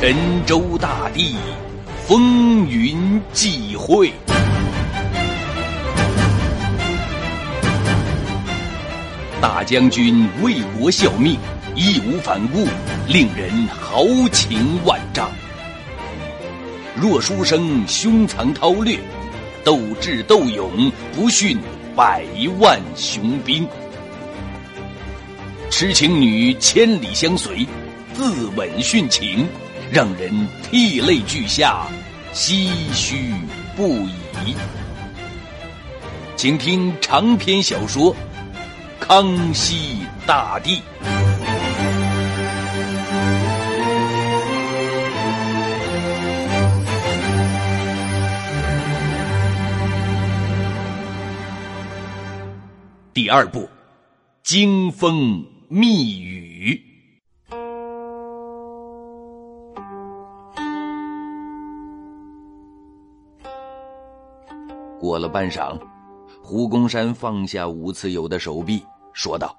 神州大地，风云际会。大将军为国效命，义无反顾，令人豪情万丈。若书生胸藏韬略，斗智斗勇，不逊百万雄兵。痴情女千里相随，自刎殉情，让人涕泪俱下，唏嘘不已。请听长篇小说。康熙大帝第二部：惊风密雨。过了半晌，胡公山放下吴次友的手臂。说道：“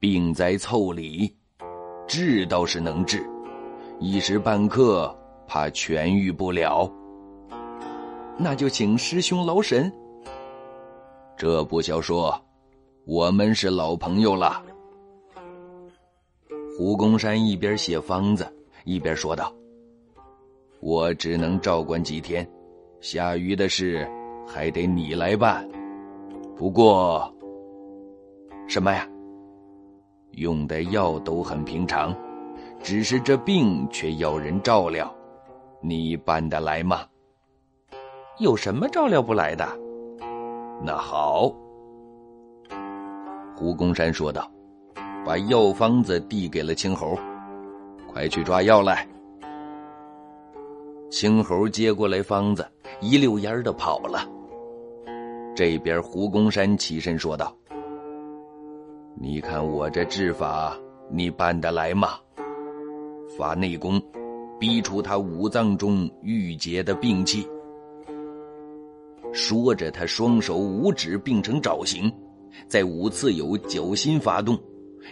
病在凑里，治倒是能治，一时半刻怕痊愈不了。那就请师兄劳神。这不消说，我们是老朋友了。”胡公山一边写方子，一边说道：“我只能照管几天，下雨的事还得你来办。不过……”什么呀？用的药都很平常，只是这病却要人照料，你办得来吗？有什么照料不来的？那好，胡公山说道，把药方子递给了青猴，快去抓药来。青猴接过来方子，一溜烟的跑了。这边胡公山起身说道。你看我这治法，你办得来吗？发内功，逼出他五脏中郁结的病气。说着，他双手五指并成爪形，在五次有脚心发动，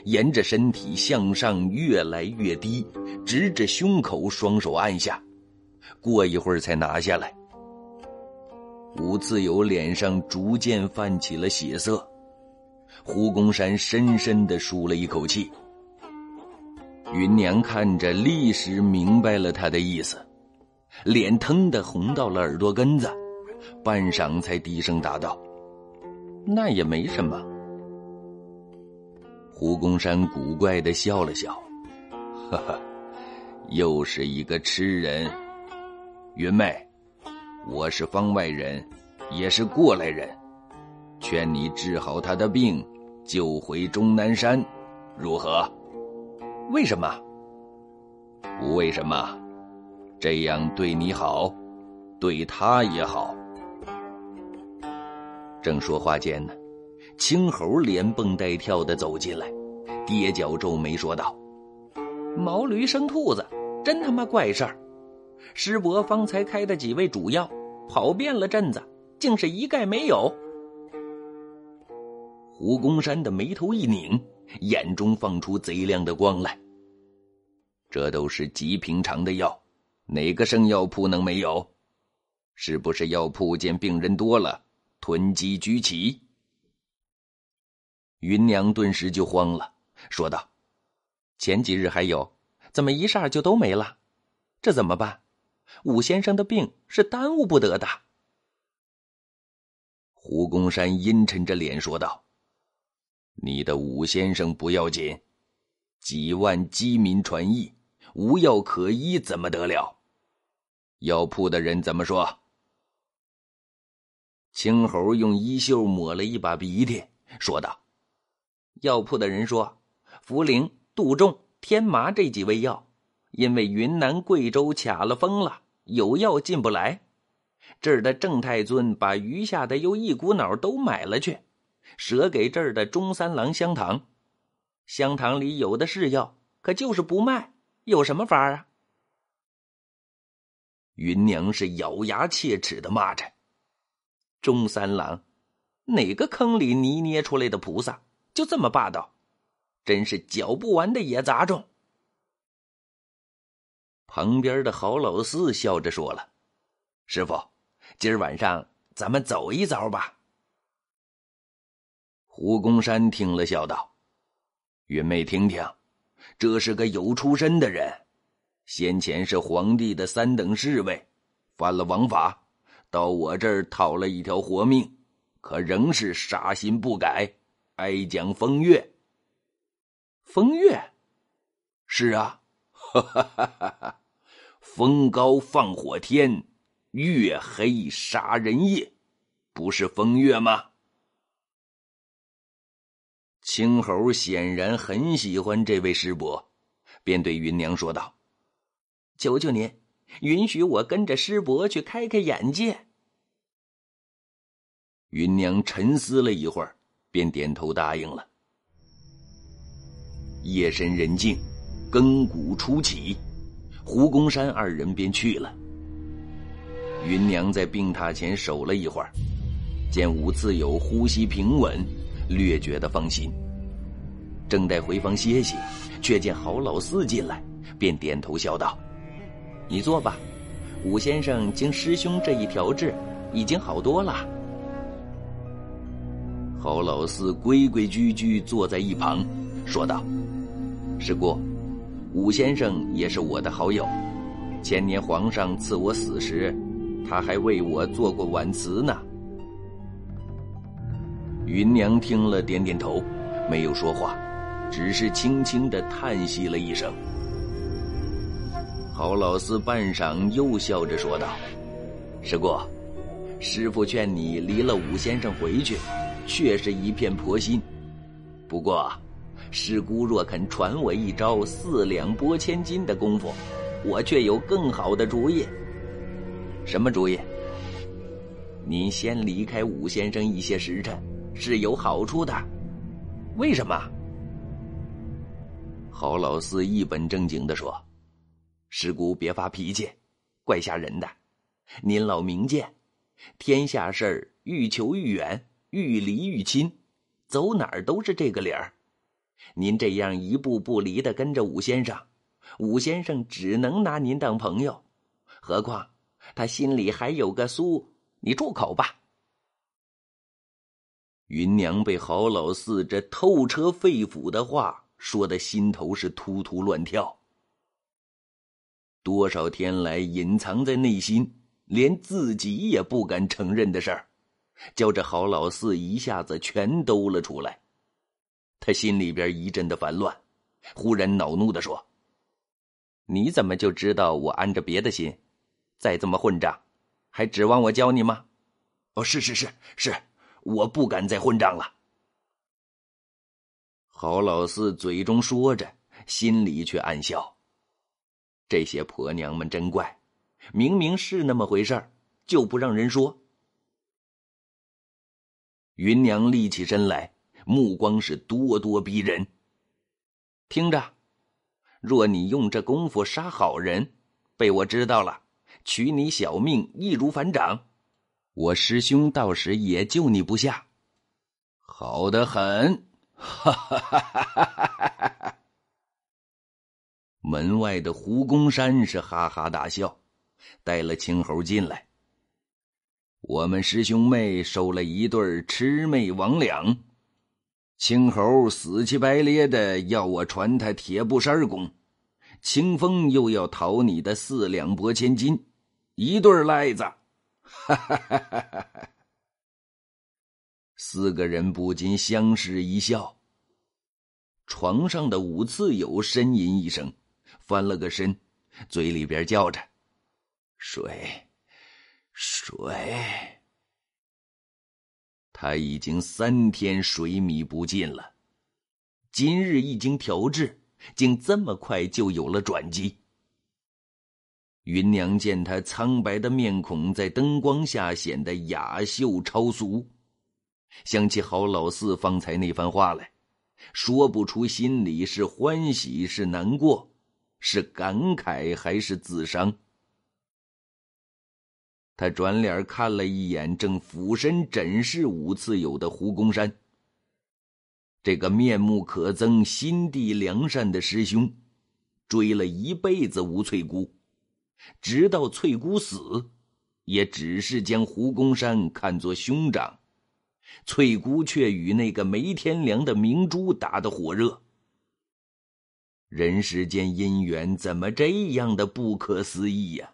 沿着身体向上越来越低，直着胸口，双手按下，过一会儿才拿下来。吴自由脸上逐渐泛起了血色。胡公山深深的舒了一口气，云娘看着，立时明白了他的意思，脸腾的红到了耳朵根子，半晌才低声答道：“那也没什么。”胡公山古怪的笑了笑，呵呵，又是一个痴人。云妹，我是方外人，也是过来人，劝你治好他的病。就回终南山，如何？为什么？不为什么？这样对你好，对他也好。正说话间呢，青猴连蹦带跳的走进来，跌脚皱眉说道：“毛驴生兔子，真他妈怪事儿！师伯方才开的几味主药，跑遍了镇子，竟是一概没有。”胡公山的眉头一拧，眼中放出贼亮的光来。这都是极平常的药，哪个生药铺能没有？是不是药铺见病人多了，囤积居奇？云娘顿时就慌了，说道：“前几日还有，怎么一霎就都没了？这怎么办？武先生的病是耽误不得的。”胡公山阴沉着脸说道。你的武先生不要紧，几万饥民传疫，无药可医，怎么得了？药铺的人怎么说？青猴用衣袖抹了一把鼻涕，说道：“药铺的人说，茯苓、杜仲、天麻这几味药，因为云南、贵州卡了风了，有药进不来。这儿的郑太尊把余下的又一股脑都买了去。”舍给这儿的中三郎香堂，香堂里有的是药，可就是不卖，有什么法啊？云娘是咬牙切齿的骂着：“中三郎，哪个坑里泥捏出来的菩萨，就这么霸道？真是搅不完的野杂种！”旁边的郝老四笑着说了：“师傅，今儿晚上咱们走一遭吧。”胡公山听了，笑道：“云妹，听听，这是个有出身的人，先前是皇帝的三等侍卫，犯了王法，到我这儿讨了一条活命，可仍是杀心不改，爱讲风月。风月，是啊，哈哈哈哈哈，风高放火天，月黑杀人夜，不是风月吗？”青猴显然很喜欢这位师伯，便对芸娘说道：“求求您，允许我跟着师伯去开开眼界。”芸娘沉思了一会儿，便点头答应了。夜深人静，更鼓初起，胡公山二人便去了。芸娘在病榻前守了一会儿，见武次友呼吸平稳。略觉得放心，正待回房歇息，却见郝老四进来，便点头笑道：“你坐吧，武先生经师兄这一调治，已经好多了。”郝老四规规矩矩坐在一旁，说道：“是过，武先生也是我的好友，前年皇上赐我死时，他还为我做过挽词呢。”芸娘听了，点点头，没有说话，只是轻轻的叹息了一声。郝老四半晌又笑着说道：“师姑，师傅劝你离了武先生回去，却是一片婆心。不过，师姑若肯传我一招四两拨千斤的功夫，我却有更好的主意。什么主意？您先离开武先生一些时辰。”是有好处的，为什么？郝老四一本正经的说：“师姑别发脾气，怪吓人的。您老明鉴，天下事儿愈求愈远，愈离愈亲，走哪儿都是这个理儿。您这样一步不离的跟着武先生，武先生只能拿您当朋友。何况他心里还有个苏，你住口吧。”芸娘被郝老四这透彻肺腑的话说的心头是突突乱跳。多少天来隐藏在内心，连自己也不敢承认的事儿，叫这郝老四一下子全兜了出来。他心里边一阵的烦乱，忽然恼怒的说：“你怎么就知道我安着别的心？再这么混账，还指望我教你吗？”“哦，是是是是。”我不敢再混账了。郝老四嘴中说着，心里却暗笑：这些婆娘们真怪，明明是那么回事就不让人说。芸娘立起身来，目光是咄咄逼人。听着，若你用这功夫杀好人，被我知道了，取你小命易如反掌。我师兄到时也救你不下，好的很！哈哈哈哈哈哈！门外的胡公山是哈哈大笑，带了青猴进来。我们师兄妹收了一对魑魅魍魉，青猴死乞白咧的要我传他铁布衫功，清风又要讨你的四两拨千斤，一对赖子。哈哈哈哈哈！四个人不禁相视一笑。床上的武次友呻吟一声，翻了个身，嘴里边叫着：“水，水。”他已经三天水米不进了，今日一经调治，竟这么快就有了转机。芸娘见他苍白的面孔在灯光下显得雅秀超俗，想起郝老四方才那番话来，说不出心里是欢喜是难过，是感慨还是自伤。他转脸看了一眼正俯身诊视武次友的胡公山，这个面目可憎、心地良善的师兄，追了一辈子吴翠姑。直到翠姑死，也只是将胡公山看作兄长。翠姑却与那个没天良的明珠打得火热。人世间姻缘怎么这样的不可思议呀？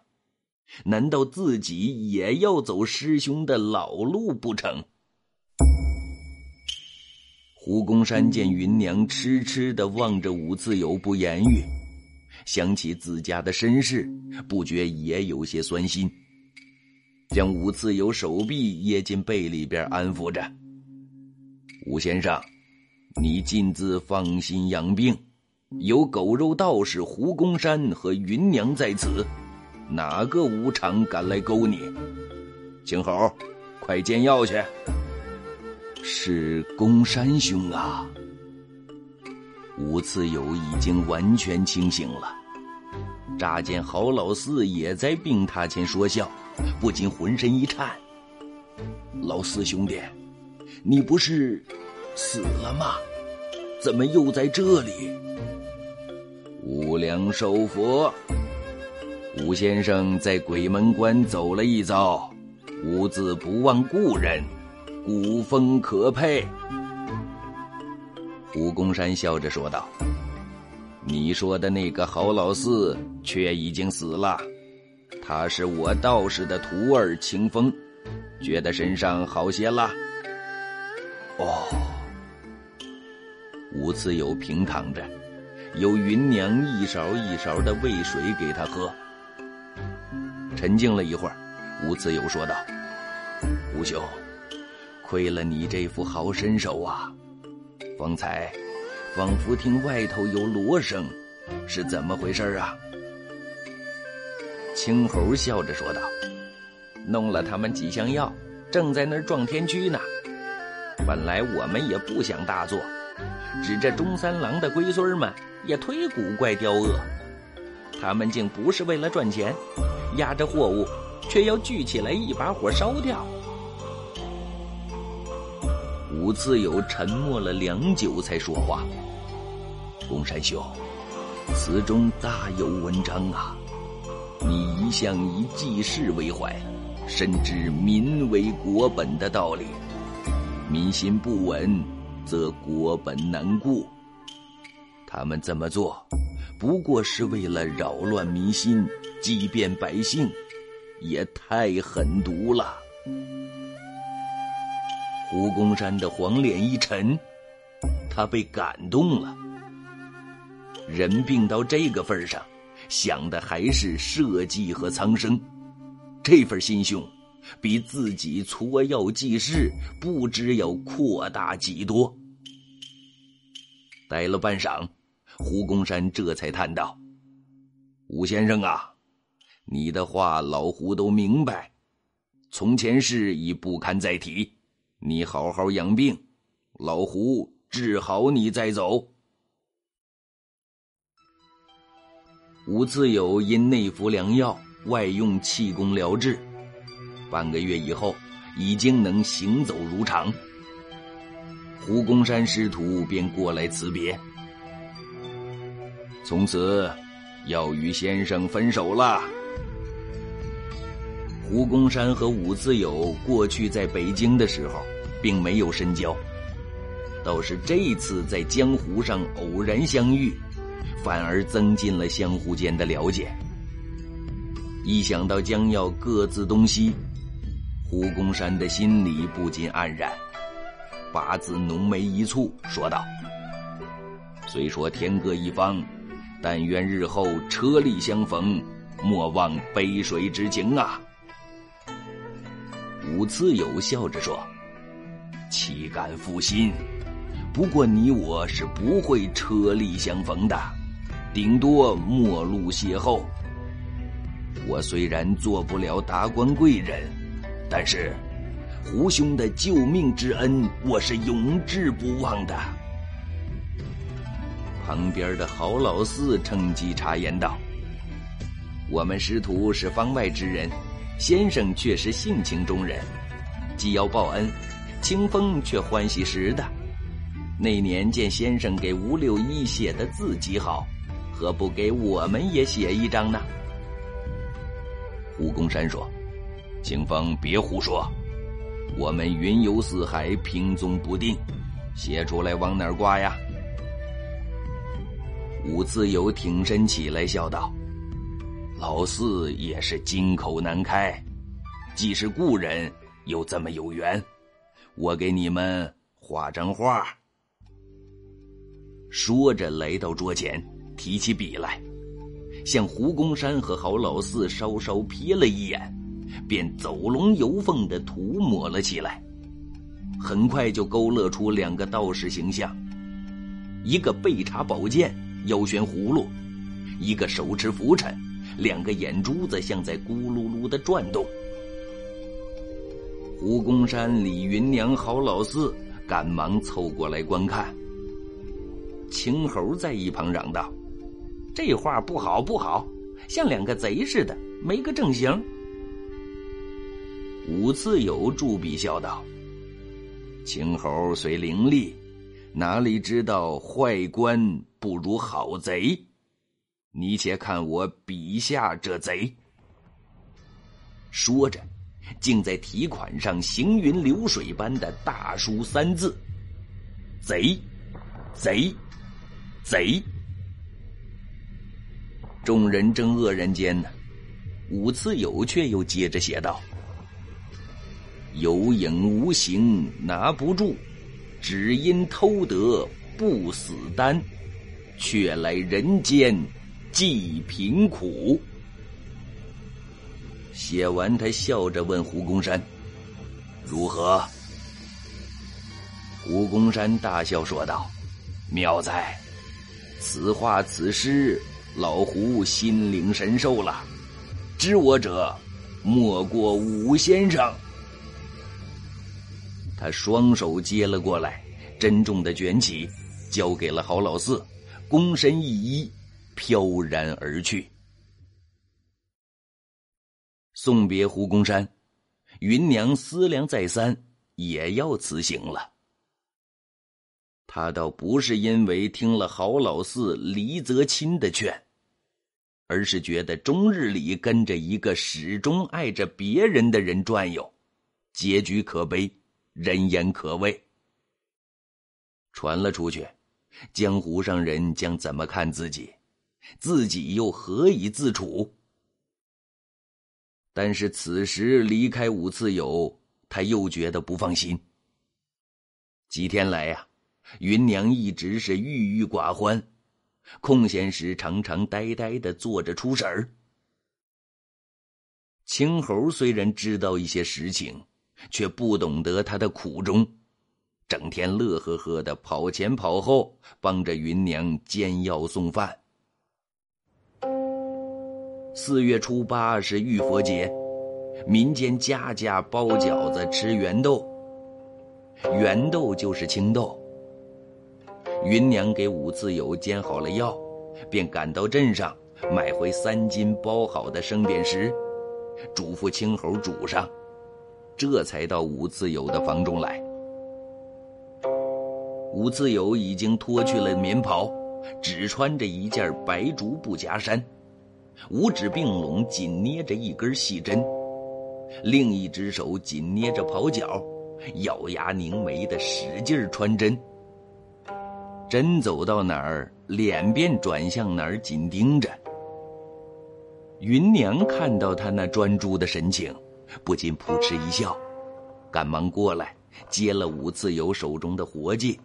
难道自己也要走师兄的老路不成？胡公山见云娘痴痴的望着武自由不言语，想起自家的身世，不觉也有些酸心，将武自由手臂掖进被里边安抚着。吴先生，你尽自放心养病，有狗肉道士胡公山和云娘在此，哪个无常敢来勾你？青猴，快煎药去。是公山兄啊！吴次友已经完全清醒了，乍见郝老四也在病榻前说笑，不禁浑身一颤。老四兄弟，你不是死了吗？怎么又在这里？无量寿佛，吴先生在鬼门关走了一遭，吾自不忘故人。古风可佩。胡公山笑着说道：“你说的那个郝老四却已经死了，他是我道士的徒儿清风，觉得身上好些了。”哦。吴次友平躺着，由云娘一勺一勺的喂水给他喝。沉静了一会儿，吴子友说道：“吴兄。”亏了你这副好身手啊！方才仿佛听外头有锣声，是怎么回事啊？青猴笑着说道：“弄了他们几箱药，正在那儿撞天驱呢。本来我们也不想大做，指着中三郎的龟孙们也忒古怪刁恶，他们竟不是为了赚钱，压着货物，却要聚起来一把火烧掉。”武自友沉默了良久，才说话：“公山兄，此中大有文章啊！你一向以济世为怀，深知民为国本的道理。民心不稳，则国本难固。他们这么做，不过是为了扰乱民心，即便百姓，也太狠毒了。”胡公山的黄脸一沉，他被感动了。人病到这个份上，想的还是社稷和苍生，这份心胸，比自己搓药济世不知要扩大几多。待了半晌，胡公山这才叹道：“吴先生啊，你的话老胡都明白，从前事已不堪再提。”你好好养病，老胡治好你再走。吴自友因内服良药，外用气功疗治，半个月以后，已经能行走如常。胡公山师徒便过来辞别，从此要与先生分手了。胡公山和武自友过去在北京的时候，并没有深交，倒是这次在江湖上偶然相遇，反而增进了相互间的了解。一想到将要各自东西，胡公山的心里不禁黯然，八字浓眉一蹙，说道：“虽说天各一方，但愿日后车力相逢，莫忘杯水之情啊！”武次友笑着说：“岂敢负心？不过你我是不会车力相逢的，顶多陌路邂逅。我虽然做不了达官贵人，但是胡兄的救命之恩，我是永志不忘的。”旁边的郝老四趁机插言道：“我们师徒是方外之人。”先生却是性情中人，既要报恩，清风却欢喜时的。那年见先生给吴六一写的字极好，何不给我们也写一张呢？胡公山说：“清风，别胡说，我们云游四海，平踪不定，写出来往哪儿挂呀？”吴自由挺身起来，笑道：“老四也是金口难开，既是故人，又这么有缘，我给你们画张画。”说着，来到桌前，提起笔来，向胡公山和郝老四稍稍瞥了一眼，便走龙游凤的涂抹了起来。很快就勾勒出两个道士形象，一个背插宝剑，腰悬葫芦；一个手持拂尘，两个眼珠子像在咕噜噜的转动。胡公山、李云娘、郝老四赶忙凑过来观看。青猴在一旁嚷道：“这画不好，不好，像两个贼似的，没个正形。”武次友驻笔笑道：“青猴虽伶俐，哪里知道坏官不如好贼？你且看我笔下这贼。”说着，竟在题款上行云流水般的大书三字：“贼，贼。”贼！众人正愕然间呢，武次友却又接着写道：“有影无形拿不住，只因偷得不死丹，却来人间济贫苦。”写完，他笑着问胡公山：“如何？”胡公山大笑说道：“妙哉！”此话此诗，老胡心领神受了。知我者，莫过武先生。他双手接了过来，珍重的卷起，交给了郝老四，躬身一揖，飘然而去。送别胡公山，云娘思量再三，也要辞行了。他倒不是因为听了郝老四黎泽清的劝，而是觉得终日里跟着一个始终爱着别人的人转悠，结局可悲，人言可畏。传了出去，江湖上人将怎么看自己？自己又何以自处？但是此时离开五次友，他又觉得不放心。几天来呀。云娘一直是郁郁寡欢，空闲时常常呆呆的坐着出神儿。青猴虽然知道一些实情，却不懂得他的苦衷，整天乐呵呵的跑前跑后，帮着云娘煎药送饭。四月初八是浴佛节，民间家家包饺子吃圆豆，圆豆就是青豆。云娘给武自友煎好了药，便赶到镇上买回三斤包好的生扁食，嘱咐青猴煮上，这才到武自友的房中来。武自友已经脱去了棉袍，只穿着一件白竹布夹衫，五指并拢紧捏着一根细针，另一只手紧捏着袍角，咬牙凝眉的使劲穿针。针走到哪儿，脸便转向哪儿，紧盯着。云娘看到他那专注的神情，不禁扑哧一笑，赶忙过来接了武次友手中的活计，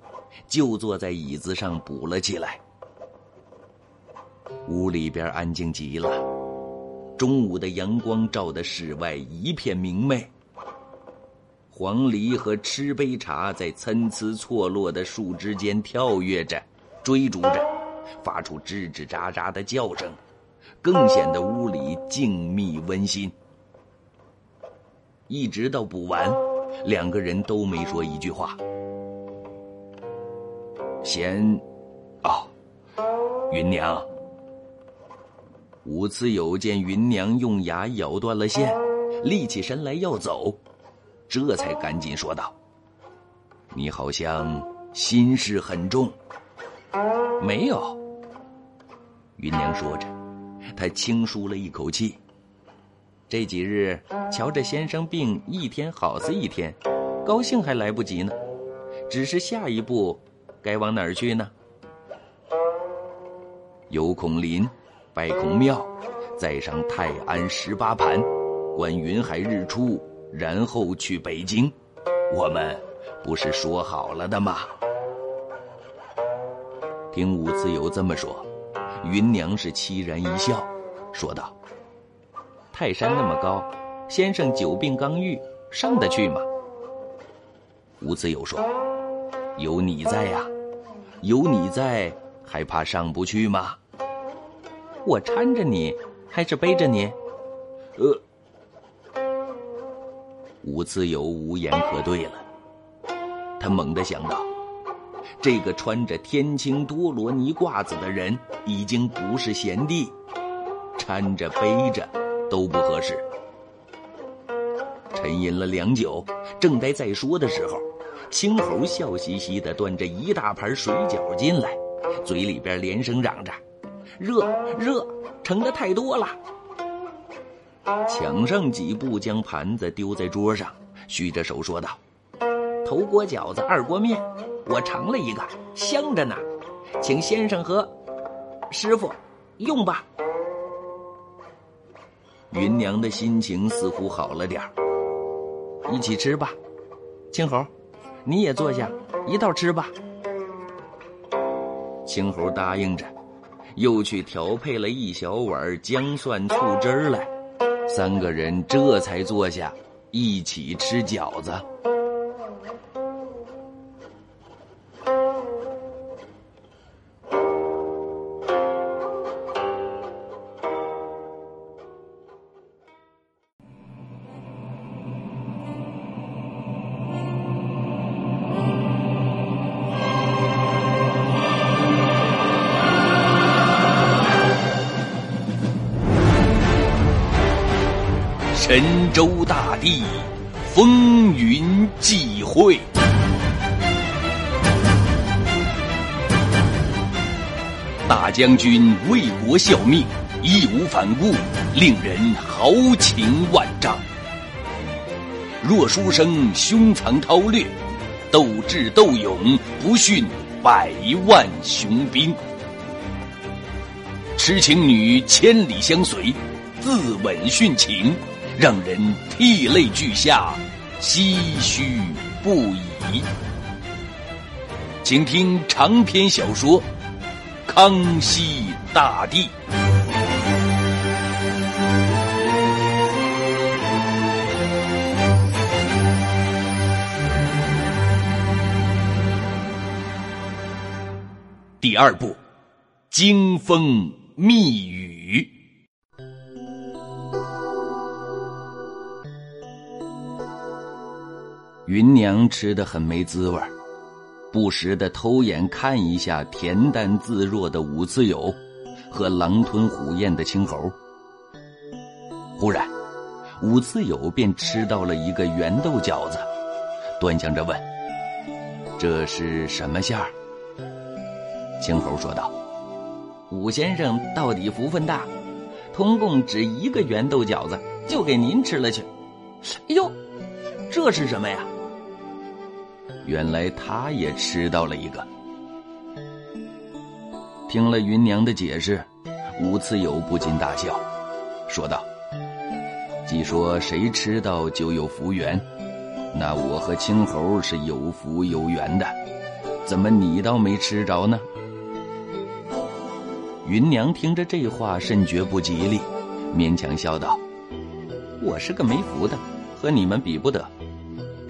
就坐在椅子上补了起来。屋里边安静极了，中午的阳光照得室外一片明媚。黄鹂和吃杯茶在参差错落的树枝间跳跃着，追逐着，发出吱吱喳喳的叫声，更显得屋里静谧温馨。一直到补完，两个人都没说一句话。贤，哦，云娘。武次友见云娘用牙咬断了线，立起身来要走。这才赶紧说道：“你好像心事很重。”没有。云娘说着，她轻舒了一口气：“这几日瞧着先生病一天好似一天，高兴还来不及呢。只是下一步该往哪儿去呢？有孔林，拜孔庙，再上泰安十八盘，观云海日出，然后去北京。我们不是说好了的吗？听武自由这么说，云娘是凄然一笑，说道：“泰山那么高，先生久病刚愈，上得去吗？”吴自由说：“有你在呀，有你在，还怕上不去吗？我搀着你，还是背着你？”呃，吴自由无言可对了，他猛地想到。这个穿着天青多罗尼褂子的人已经不是贤弟，搀着背着都不合适。沉吟了良久，正待再说的时候，青猴笑嘻嘻地端着一大盘水饺进来，嘴里边连声嚷着：“热热，盛的太多了。”抢上几步，将盘子丢在桌上，虚着手说道：“头锅饺子，二锅面。”我尝了一个，香着呢，请先生和师傅用吧。云娘的心情似乎好了点儿一起吃吧。青猴，你也坐下，一道吃吧。青猴答应着，又去调配了一小碗姜蒜醋汁来，三个人这才坐下，一起吃饺子。地，风云际会。大将军为国效命，义无反顾，令人豪情万丈。若书生胸藏韬略，斗智斗勇，不逊百万雄兵。痴情女千里相随，自刎殉情。让人涕泪俱下，唏嘘不已。请听长篇小说《康熙大帝》第二部《惊风密雨》。云娘吃的很没滋味不时的偷眼看一下恬淡自若的武次友，和狼吞虎咽的青猴。忽然，武次友便吃到了一个圆豆饺子，端详着问：“这是什么馅儿？”青猴说道：“武先生到底福分大，通共只一个圆豆饺子，就给您吃了去。”哎呦，这是什么呀？原来他也吃到了一个。听了云娘的解释，吴次友不禁大笑，说道：“既说谁吃到就有福缘，那我和青猴是有福有缘的，怎么你倒没吃着呢？”云娘听着这话，甚觉不吉利，勉强笑道：“我是个没福的，和你们比不得。”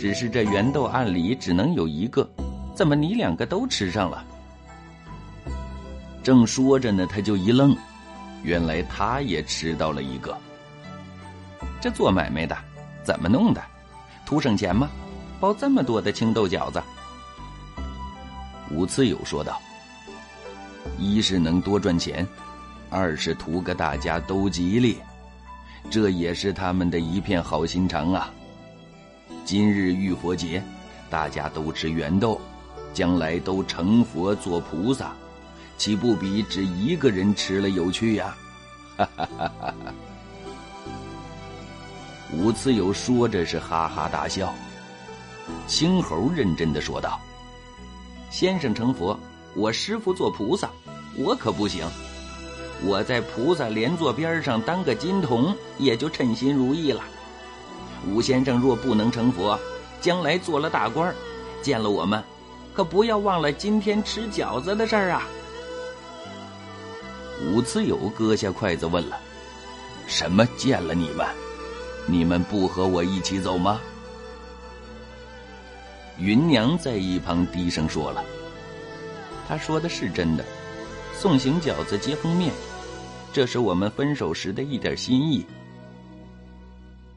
只是这圆豆案里只能有一个，怎么你两个都吃上了？正说着呢，他就一愣，原来他也吃到了一个。这做买卖的怎么弄的？图省钱吗？包这么多的青豆饺子？吴次友说道：“一是能多赚钱，二是图个大家都吉利，这也是他们的一片好心肠啊。”今日浴佛节，大家都吃圆豆，将来都成佛做菩萨，岂不比只一个人吃了有趣呀？哈哈哈哈哈！武次友说着是哈哈大笑。青猴认真的说道：“先生成佛，我师傅做菩萨，我可不行。我在菩萨莲座边上当个金童，也就称心如意了。武先生若不能成佛，将来做了大官，见了我们，可不要忘了今天吃饺子的事儿啊！”武次友搁下筷子问了：“什么见了你们？你们不和我一起走吗？”芸娘在一旁低声说了：“他说的是真的，送行饺子接风面，这是我们分手时的一点心意。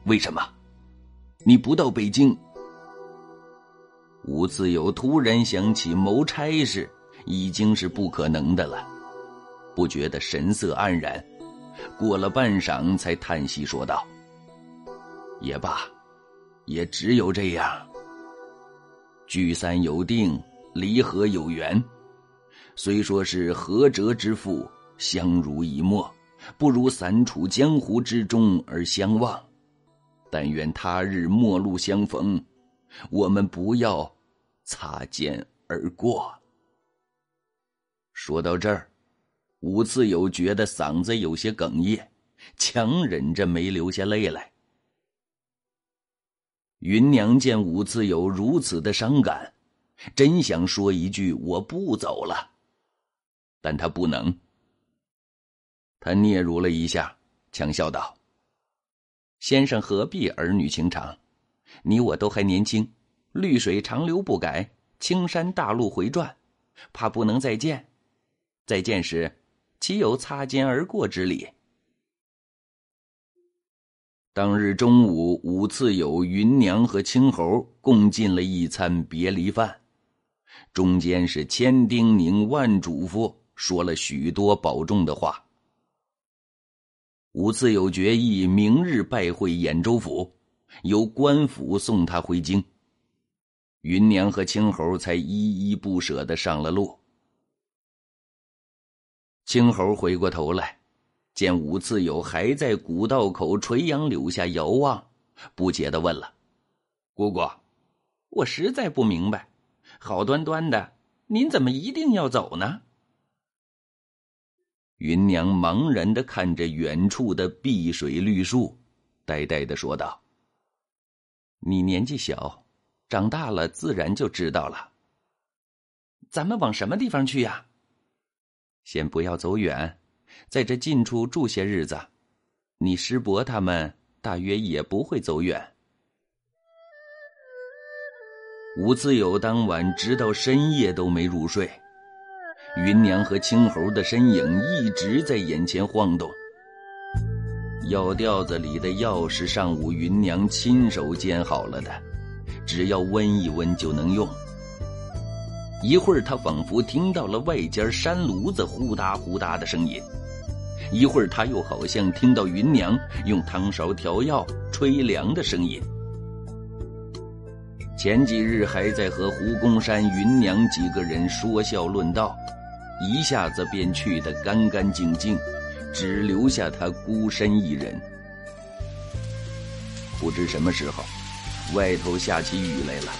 为什么？你不到北京？”吴自由突然想起谋差事已经是不可能的了，不觉得神色黯然，过了半晌才叹息说道：“也罢，也只有这样。”聚散有定，离合有缘。虽说是合辙之妇，相濡以沫，不如散处江湖之中而相忘。但愿他日陌路相逢，我们不要擦肩而过。说到这儿，武次友觉得嗓子有些哽咽，强忍着没流下泪来。云娘见武自友如此的伤感，真想说一句“我不走了”，但她不能。她嗫嚅了一下，强笑道：“先生何必儿女情长？你我都还年轻，绿水长流不改，青山大路回转，怕不能再见。再见时，岂有擦肩而过之理？”当日中午，五次有芸娘和青猴共进了一餐别离饭，中间是千叮咛万嘱咐，说了许多保重的话。五次有决议，明日拜会兖州府，由官府送他回京。云娘和青猴才依依不舍的上了路。青猴回过头来。见武次友还在古道口垂杨柳下遥望，不解的问了：“姑姑，我实在不明白，好端端的，您怎么一定要走呢？”芸娘茫然的看着远处的碧水绿树，呆呆的说道：“你年纪小，长大了自然就知道了。咱们往什么地方去呀？先不要走远。”在这近处住些日子，你师伯他们大约也不会走远。吴自友当晚直到深夜都没入睡，芸娘和青猴的身影一直在眼前晃动。药吊子里的药是上午芸娘亲手煎好了的，只要温一温就能用。一会儿，他仿佛听到了外间山炉子呼哒呼哒的声音。一会儿，他又好像听到芸娘用汤勺调药、吹凉的声音。前几日还在和胡公山、芸娘几个人说笑论道，一下子便去得干干净净，只留下他孤身一人。不知什么时候，外头下起雨来了，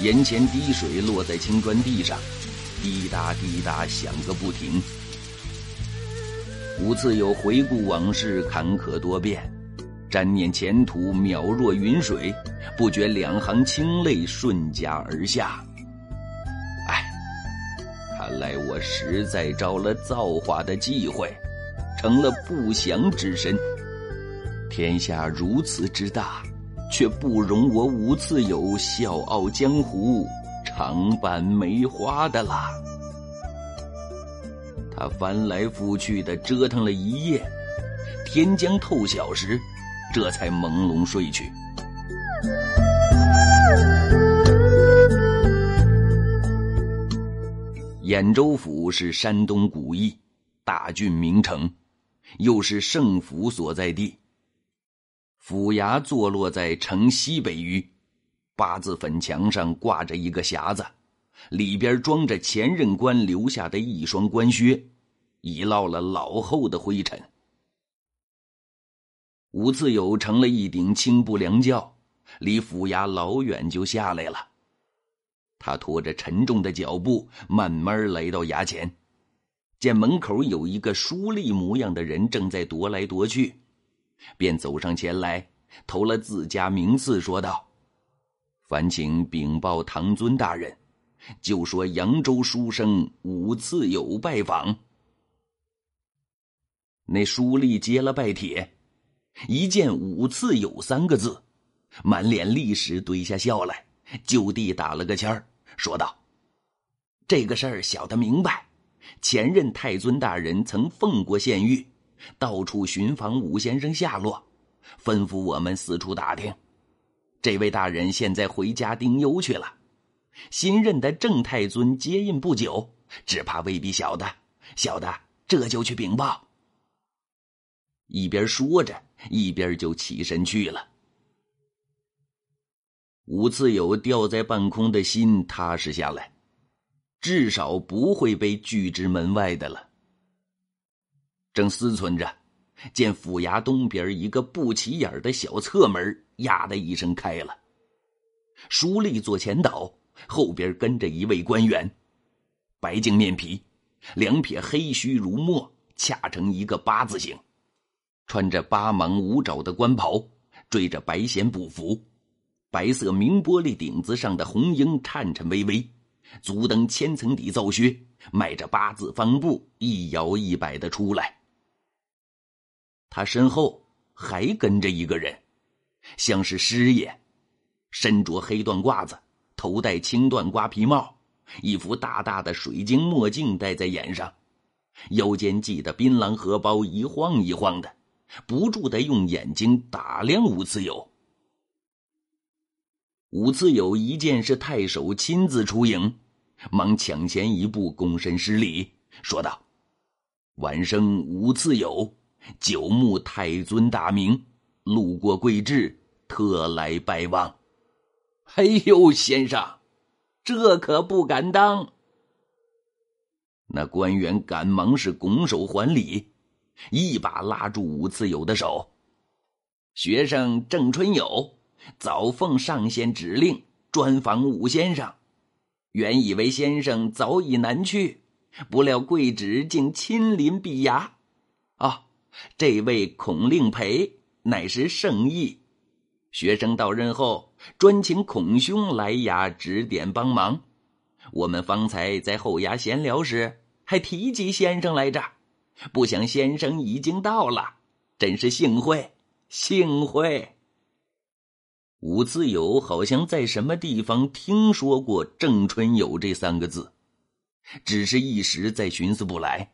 眼前滴水落在青砖地上，滴答滴答响个不停。吴自有回顾往事，坎坷多变，瞻念前途，渺若云水，不觉两行清泪顺颊而下。看来我实在招了造化的忌讳，成了不祥之身。天下如此之大，却不容我五次有笑傲江湖，长伴梅花的啦。他翻来覆去的折腾了一夜，天将透晓时，这才朦胧睡去。兖州府是山东古邑，大郡名城，又是圣府所在地。府衙坐落在城西北隅，八字粉墙上挂着一个匣子。里边装着前任官留下的一双官靴，已落了老厚的灰尘。吴自友成了一顶青布凉轿，离府衙老远就下来了。他拖着沉重的脚步，慢慢来到衙前，见门口有一个书吏模样的人正在踱来踱去，便走上前来，投了自家名次，说道：“烦请禀报唐尊大人，就说扬州书生五次友拜访。”那书吏接了拜帖，一见“五次友”三个字，满脸立时堆下笑来，就地打了个签儿，说道：“这个事儿小的明白。前任太尊大人曾奉过县谕，到处寻访武先生下落，吩咐我们四处打听。这位大人现在回家丁忧去了。新任的郑太尊接印不久，只怕未必晓得。小的这就去禀报。”一边说着，一边就起身去了。吴次友吊在半空的心踏实下来，至少不会被拒之门外的了。正思忖着，见府衙东边一个不起眼的小侧门“呀”的一声开了，书吏坐前导，后边跟着一位官员，白净面皮，两撇黑须如墨，恰成一个八字形。穿着八芒五爪的官袍，缀着白线布服，白色明玻璃顶子上的红缨颤颤巍巍，足蹬千层底皂靴，迈着八字方步，一摇一摆的出来。他身后还跟着一个人，像是师爷，身着黑缎褂子，头戴青缎瓜皮帽，一副大大的水晶墨镜戴在眼上，腰间系的槟榔荷包一晃一晃的。不住的用眼睛打量吴子友。武次友一见是太守亲自出迎，忙抢前一步躬身施礼，说道：“晚生武次友，久慕太尊大名，路过贵志，特来拜望。”“哎呦，先生，这可不敢当。”那官员赶忙是拱手还礼。一把拉住武次友的手，学生郑春友早奉上仙指令专访武先生，原以为先生早已南去，不料贵旨竟亲临碧崖。啊，这位孔令培乃是圣意，学生到任后专请孔兄来衙指点帮忙。我们方才在后衙闲聊时，还提及先生来着。不想先生已经到了，真是幸会，幸会。武次友好像在什么地方听说过“郑春友”这三个字，只是一时再寻思不来。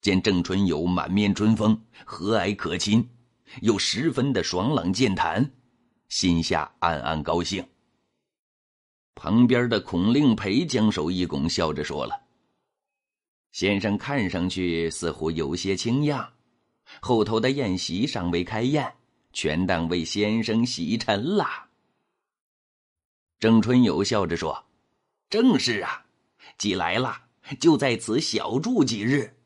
见郑春友满面春风，和蔼可亲，又十分的爽朗健谈，心下暗暗高兴。旁边的孔令培将手一拱，笑着说了。先生看上去似乎有些惊讶，后头的宴席尚未开宴，全当为先生洗尘了。郑春友笑着说：“正是啊，既来了，就在此小住几日。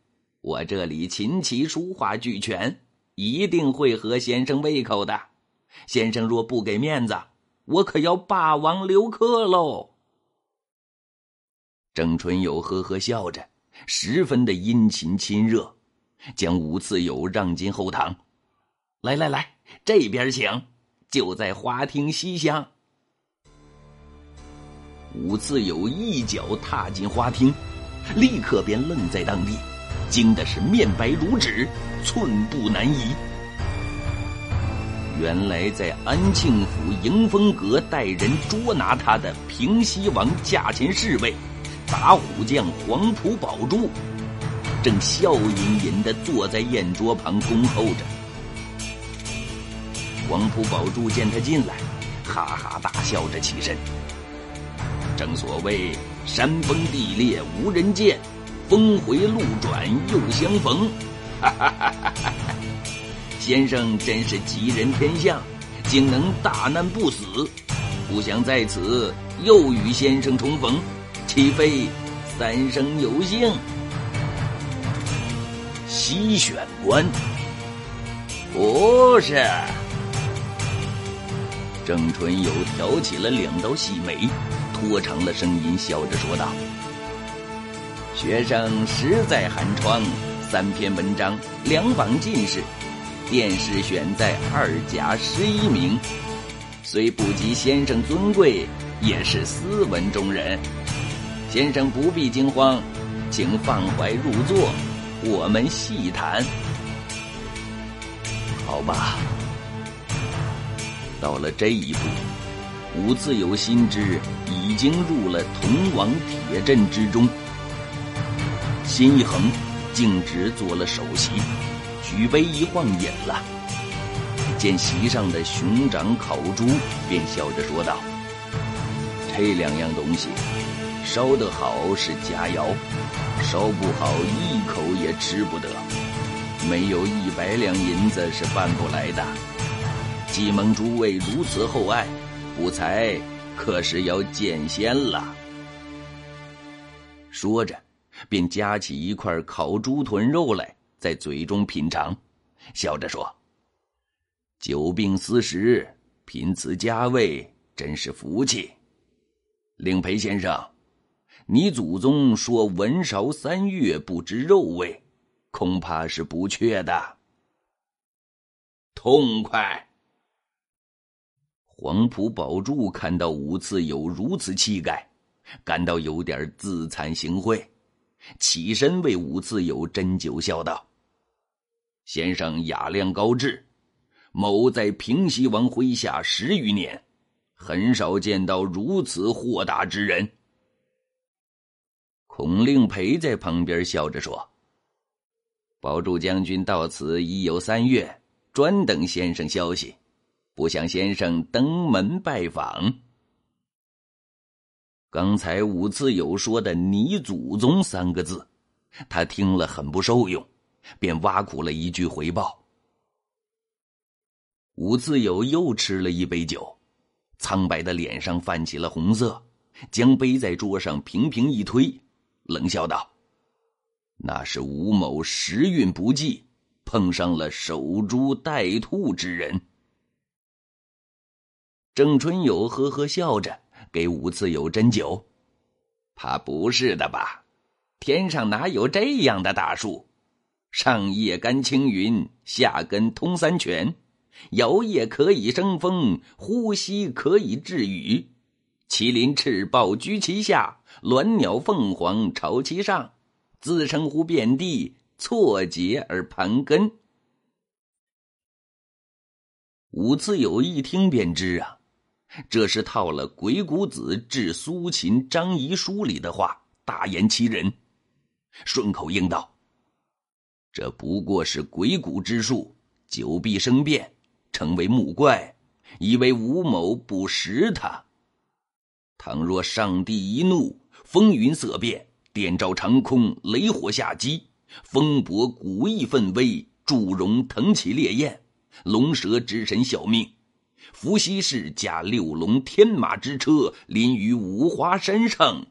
我这里琴棋书画俱全，一定会合先生胃口的。先生若不给面子，我可要霸王留客喽。”郑春友呵呵笑着。十分的殷勤亲热，将吴次友让进后堂。来来来，这边请，就在花厅西厢。武次友一脚踏进花厅，立刻便愣在当地，惊的是面白如纸，寸步难移。原来在安庆府迎风阁带人捉拿他的平西王驾前侍卫。打虎将黄埔宝珠正笑吟吟的坐在宴桌旁恭候着。黄埔宝珠见他进来，哈哈大笑着起身。正所谓山崩地裂无人见，峰回路转又相逢。哈哈哈哈哈！先生真是吉人天相，竟能大难不死。不想在此又与先生重逢。岂非三生有幸？西选官，不是。郑春友挑起了两道细眉，拖长了声音，笑着说道：“学生实在寒窗，三篇文章，两榜进士，殿试选在二甲十一名，虽不及先生尊贵，也是斯文中人。先生不必惊慌，请放怀入座，我们细谈。好吧。”到了这一步，吴自有心知已经入了铜王铁阵之中，心一横，径直做了首席，举杯一晃饮了。见席上的熊掌烤猪，便笑着说道：“这两样东西，烧得好是佳肴，烧不好一口也吃不得。没有一百两银子是办不来的。”西蒙诸位如此厚爱，不才可是要见仙了。说着，便夹起一块烤猪臀肉来，在嘴中品尝，笑着说：“久病思食，品此佳味，真是福气。”令裴先生，你祖宗说文韶三月不知肉味，恐怕是不缺的。痛快。黄埔宝柱看到武次有如此气概，感到有点自惭形秽，起身为武次有斟酒，笑道：“先生雅量高致，某在平西王麾下十余年，很少见到如此豁达之人。”孔令培在旁边笑着说：“宝柱将军到此已有三月，专等先生消息。”不向先生登门拜访。刚才武次友说的“你祖宗”三个字，他听了很不受用，便挖苦了一句回报。武次友又吃了一杯酒，苍白的脸上泛起了红色，将杯在桌上平平一推，冷笑道：“那是吴某时运不济，碰上了守株待兔之人。”郑春友呵呵笑着给武次友斟酒，怕不是的吧？天上哪有这样的大树？上叶干青云，下根通三泉，摇曳可以生风，呼吸可以治雨。麒麟赤豹居其下，鸾鸟凤凰朝其上，自称乎遍地，错节而盘根。武次友一听便知啊。这是套了鬼谷子致苏秦张仪书里的话，大言其人，顺口应道：“这不过是鬼谷之术，久必生变，成为木怪，以为吴某不识他。倘若上帝一怒，风云色变，电照长空，雷火下击，风伯古意奋威，祝融腾起烈焰，龙蛇之神效命。”伏羲氏驾六龙天马之车临于五华山上，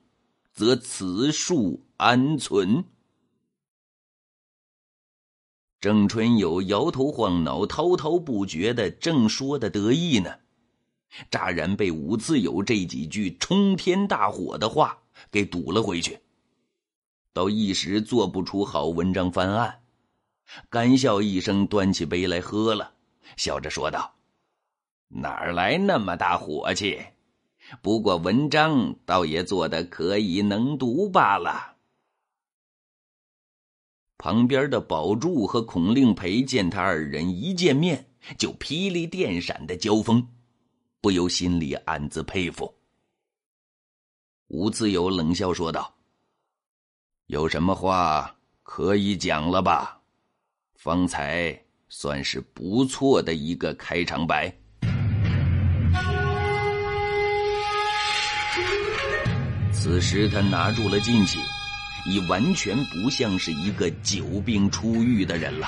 则此树安存？郑春友摇头晃脑、滔滔不绝的，正说的得意呢，乍然被武次友这几句冲天大火的话给堵了回去，倒一时做不出好文章翻案，干笑一声，端起杯来喝了，笑着说道。哪儿来那么大火气？不过文章倒也做的可以，能读罢了。旁边的宝柱和孔令培见他二人一见面就霹雳电闪的交锋，不由心里暗自佩服。吴自由冷笑说道：“有什么话可以讲了吧？方才算是不错的一个开场白。”此时他拿住了劲气，已完全不像是一个久病初愈的人了。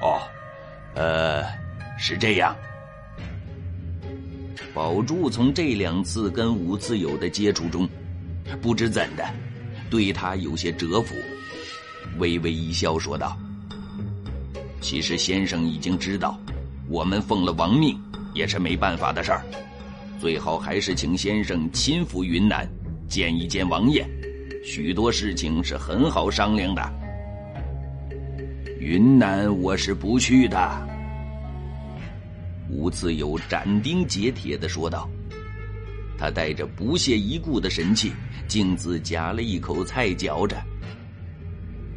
哦，呃，是这样。宝柱从这两次跟武自友的接触中，不知怎的，对他有些折服，微微一笑说道：“其实先生已经知道，我们奉了王命也是没办法的事儿。最好还是请先生亲赴云南，见一见王爷。许多事情是很好商量的。云南我是不去的。”吴自友斩钉截铁的说道。他带着不屑一顾的神气，径自夹了一口菜嚼着。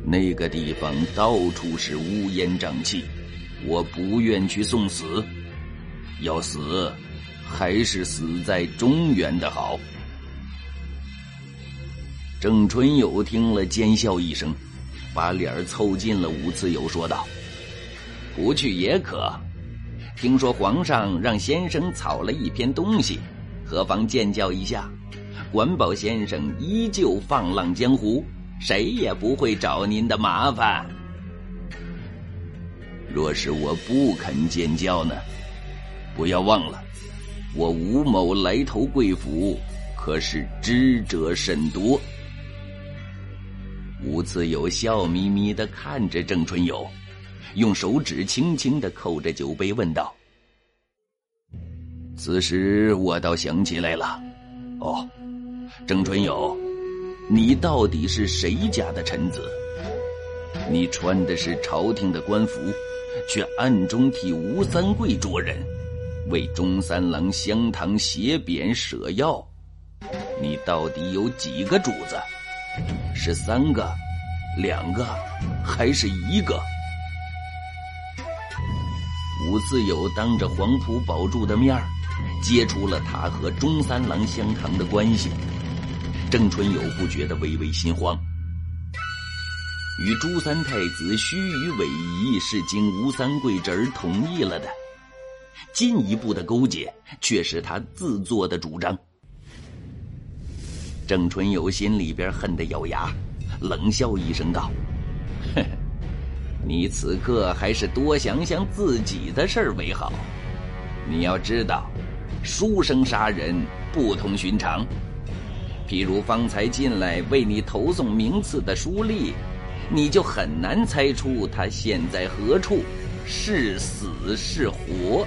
那个地方到处是乌烟瘴气，我不愿去送死。要死，还是死在中原的好。郑春友听了，奸笑一声，把脸凑近了吴自友，说道：“不去也可。听说皇上让先生草了一篇东西。”何妨见教一下？管保先生依旧放浪江湖，谁也不会找您的麻烦。若是我不肯见教呢？不要忘了，我吴某来投贵府，可是知者甚多。吴自友笑眯眯的看着郑春友，用手指轻轻的扣着酒杯，问道。此时我倒想起来了，哦，郑春友，你到底是谁家的臣子？你穿的是朝廷的官服，却暗中替吴三桂捉人，为中三郎香堂写匾舍药。你到底有几个主子？是三个、两个，还是一个？吴自友当着黄埔宝柱的面儿。揭出了他和中三郎香堂的关系，郑春友不觉得微微心慌。与朱三太子虚与委蛇是经吴三桂侄儿同意了的，进一步的勾结却是他自作的主张。郑春友心里边恨得咬牙，冷笑一声道：“哼，你此刻还是多想想自己的事儿为好。你要知道。”书生杀人不同寻常，譬如方才进来为你投送名次的书吏，你就很难猜出他现在何处，是死是活。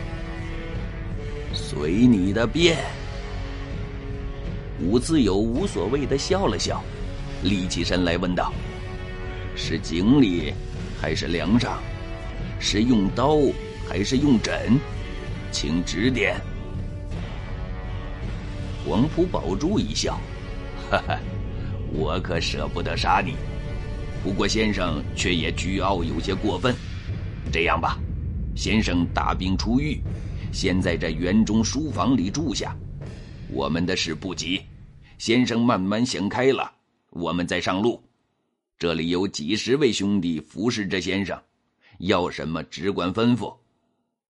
随你的便。武自友无所谓的笑了笑，立起身来问道：“是井里，还是梁上？是用刀，还是用枕？请指点。”黄埔宝珠一笑，哈哈，我可舍不得杀你，不过先生却也倨傲有些过分。这样吧，先生大病初愈，先在这园中书房里住下。我们的事不急，先生慢慢想开了，我们再上路。这里有几十位兄弟服侍着先生，要什么只管吩咐。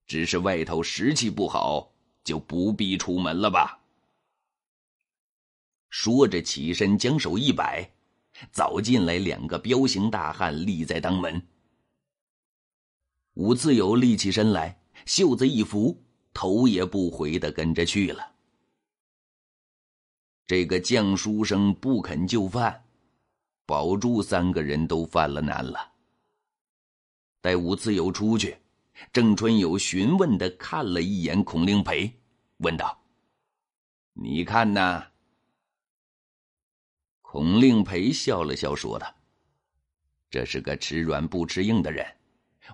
只是外头时气不好，就不必出门了吧。说着，起身将手一摆，早进来两个彪形大汉立在当门。武自由立起身来，袖子一拂，头也不回的跟着去了。这个将书生不肯就范，保住三个人都犯了难了。待武自友出去，郑春友询问的看了一眼孔令培，问道：“你看呢？”孔令培笑了笑，说道：“这是个吃软不吃硬的人，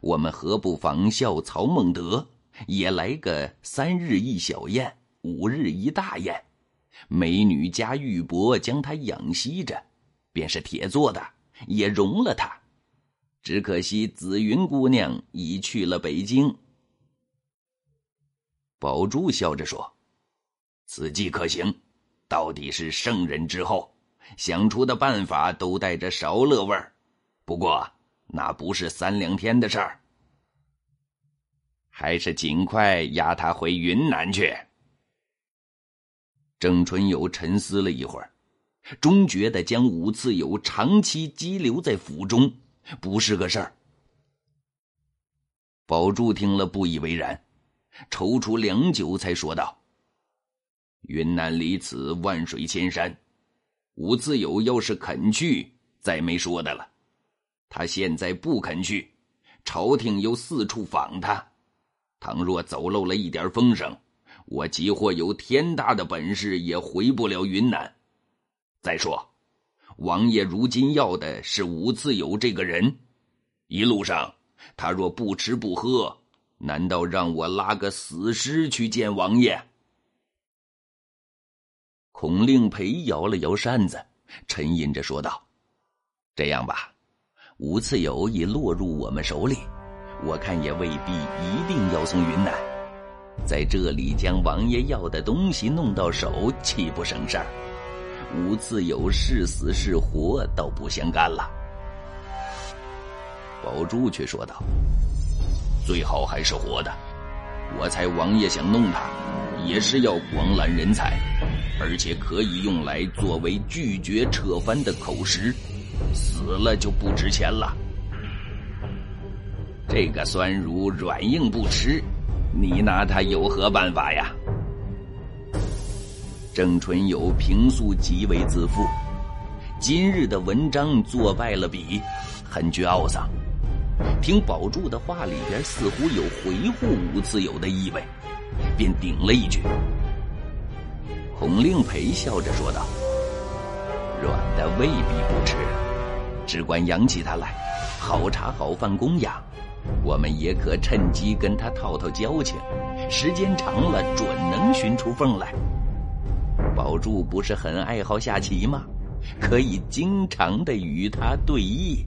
我们何不仿效曹孟德，也来个三日一小宴，五日一大宴，美女加玉帛将他养息着，便是铁做的，也容了他。只可惜紫云姑娘已去了北京。”宝珠笑着说：“此计可行，到底是圣人之后。”想出的办法都带着少乐味儿，不过那不是三两天的事儿，还是尽快押他回云南去。郑春友沉思了一会儿，终觉得将武次友长期羁留在府中不是个事儿。宝柱听了不以为然，踌躇良久，才说道：“云南离此万水千山。”吴自友要是肯去，再没说的了。他现在不肯去，朝廷又四处访他，倘若走漏了一点风声，我即或有天大的本事，也回不了云南。再说，王爷如今要的是吴次友这个人，一路上他若不吃不喝，难道让我拉个死尸去见王爷？孔令培摇了摇扇子，沉吟着说道：“这样吧。”吴次友已落入我们手里，我看也未必一定要送云南，在这里将王爷要的东西弄到手，岂不省事儿？吴次友是死是活，倒不相干了。宝珠却说道：“最好还是活的，我猜王爷想弄他，也是要广揽人才，而且可以用来作为拒绝撤藩的口实。”死了就不值钱了。这个酸儒软硬不吃，你拿他有何办法呀？郑纯友平素极为自负，今日的文章作败了笔，很觉懊丧。听宝柱的话里边似乎有回护吴自友的意味，便顶了一句。孔令培笑着说道：“软的未必不吃。”只管养起他来，好茶好饭供养，我们也可趁机跟他套套交情，时间长了准能寻出缝来。宝柱不是很爱好下棋吗？可以经常的与他对弈。